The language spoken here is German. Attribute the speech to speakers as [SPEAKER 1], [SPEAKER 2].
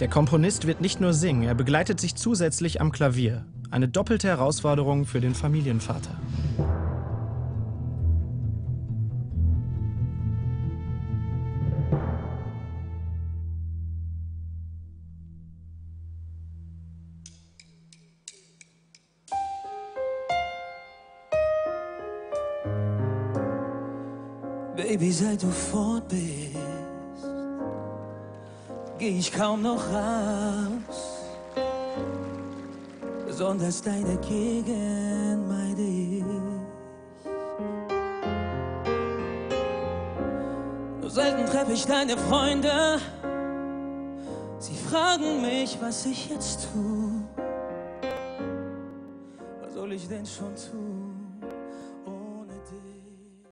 [SPEAKER 1] Der Komponist wird nicht nur singen, er begleitet sich zusätzlich am Klavier. Eine doppelte Herausforderung für den Familienvater.
[SPEAKER 2] Baby, seit du fort bist, geh ich kaum noch raus. Besonders deine Gegend meide ich. Nur selten treffe ich deine Freunde. Sie fragen mich, was ich jetzt tue. Was soll ich denn schon tun?